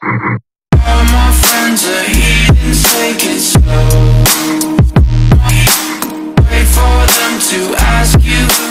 All my friends are heathens, take it slow. Wait for them to ask you